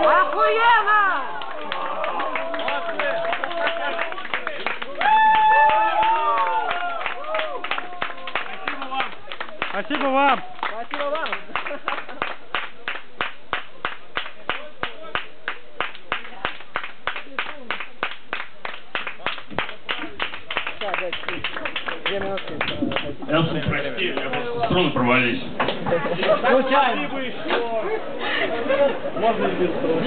Охуенно! Спасибо вам! Спасибо вам! Элсон, прости, я просто струны провалились. Случайно. Можно и без Что,